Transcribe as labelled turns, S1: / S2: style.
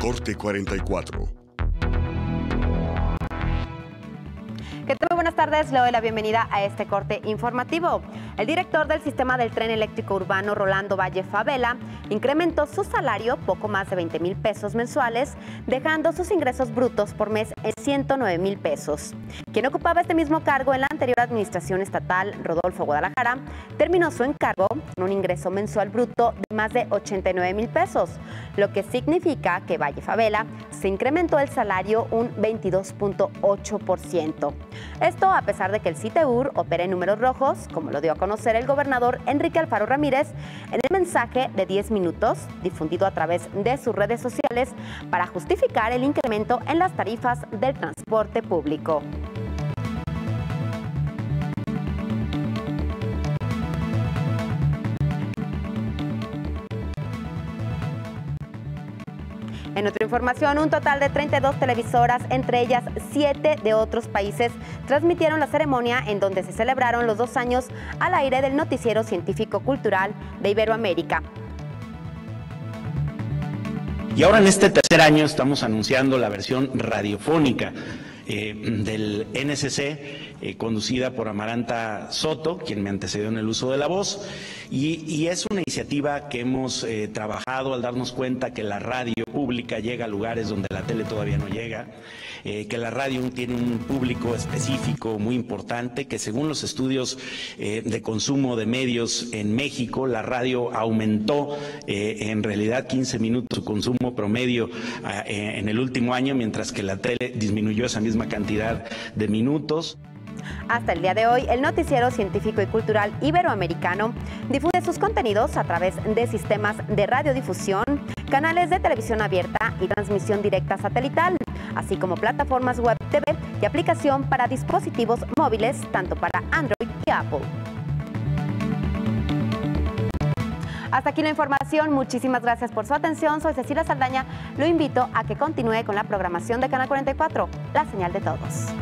S1: Corte 44.
S2: Muy buenas tardes, le doy la bienvenida a este corte informativo. El director del sistema del tren eléctrico urbano, Rolando Valle Favela, incrementó su salario poco más de 20 mil pesos mensuales, dejando sus ingresos brutos por mes en 109 mil pesos. Quien ocupaba este mismo cargo en la anterior administración estatal, Rodolfo Guadalajara, terminó su encargo con un ingreso mensual bruto de más de 89 mil pesos, lo que significa que Valle Favela se incrementó el salario un 22.8%. Esto a pesar de que el CITEUR opera en números rojos, como lo dio a conocer el gobernador Enrique Alfaro Ramírez en el mensaje de 10 minutos difundido a través de sus redes sociales para justificar el incremento en las tarifas del transporte público. En otra información, un total de 32 televisoras, entre ellas 7 de otros países, transmitieron la ceremonia en donde se celebraron los dos años al aire del noticiero científico-cultural de Iberoamérica.
S3: Y ahora en este tercer año estamos anunciando la versión radiofónica eh, del NSC eh, conducida por Amaranta Soto, quien me antecedió en el uso de la voz, y, es una iniciativa que hemos eh, trabajado al darnos cuenta que la radio llega a lugares donde la tele todavía no llega, eh, que la radio tiene un público específico muy importante, que según los estudios de consumo de medios en México, la radio aumentó en realidad 15 minutos su consumo promedio en el último año, mientras que la tele disminuyó esa misma cantidad de minutos.
S2: Hasta el día de hoy, el noticiero científico y cultural iberoamericano difunde sus contenidos a través de sistemas de radiodifusión, canales de televisión abierta y transmisión directa satelital, así como plataformas web TV y aplicación para dispositivos móviles, tanto para Android y Apple. Hasta aquí la información. Muchísimas gracias por su atención. Soy Cecilia Saldaña. Lo invito a que continúe con la programación de Canal 44, la señal de todos.